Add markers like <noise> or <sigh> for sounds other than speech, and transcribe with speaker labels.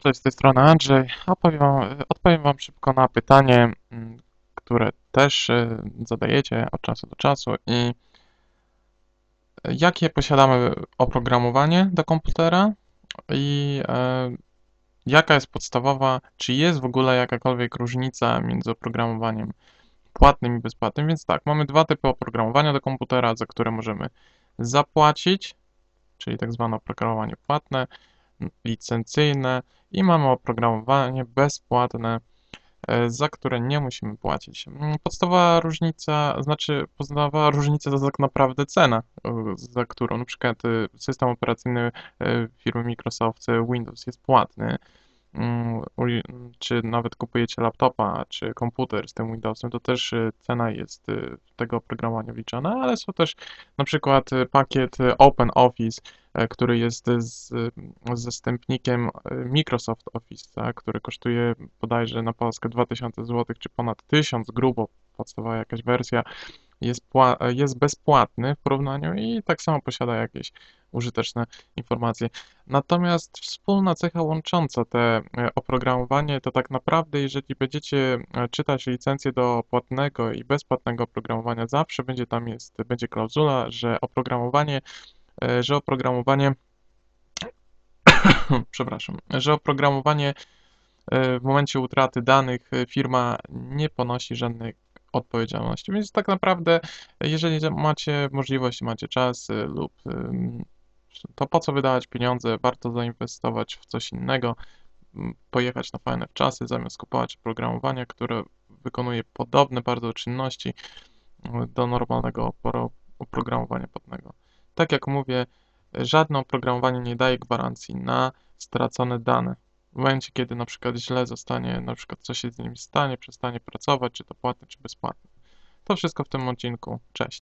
Speaker 1: Cześć, z tej strony Andrzej. Opowiem, odpowiem Wam szybko na pytanie, mm, które też e, zadajecie od czasu do czasu i jakie posiadamy oprogramowanie do komputera i e, jaka jest podstawowa, czy jest w ogóle jakakolwiek różnica między oprogramowaniem płatnym i bezpłatnym. Więc tak, mamy dwa typy oprogramowania do komputera, za które możemy zapłacić, czyli tak zwane oprogramowanie płatne, licencyjne i mamy oprogramowanie bezpłatne, e, za które nie musimy płacić. Mm, Podstawowa różnica, znaczy podstawowa różnica to tak naprawdę cena, e, za którą na przykład e, system operacyjny firmy Microsoft Windows jest płatny, mm, czy nawet kupujecie laptopa, czy komputer z tym Windowsem, to też cena jest tego oprogramowania wliczona, ale są też na przykład pakiet e, OpenOffice, e, który jest z, zastępnikiem e, Microsoft Office, który kosztuje bodajże na Polskę 2000 zł, czy ponad 1000 grubo, podstawowa jakaś wersja, jest, e, jest bezpłatny w porównaniu i tak samo posiada jakieś użyteczne informacje. Natomiast wspólna cecha łącząca te e, oprogramowanie to tak naprawdę, jeżeli będziecie e, czytać licencję do płatnego i bezpłatnego oprogramowania, zawsze będzie tam jest, będzie klauzula, że oprogramowanie, e, że oprogramowanie, <coughs> przepraszam, że oprogramowanie e, w momencie utraty danych e, firma nie ponosi żadnej odpowiedzialności. Więc tak naprawdę, jeżeli macie możliwość, macie czas e, lub to po co wydawać pieniądze? Warto zainwestować w coś innego, pojechać na fajne czasy, zamiast kupować oprogramowanie, które wykonuje podobne bardzo czynności do normalnego opro- oprogramowania płatnego. Tak jak mówię, żadne oprogramowanie nie daje gwarancji na stracone dane. W momencie, kiedy na przykład źle zostanie, na przykład coś się z nim stanie, przestanie pracować, czy to płatne, czy bezpłatne. To wszystko w tym odcinku. Cześć.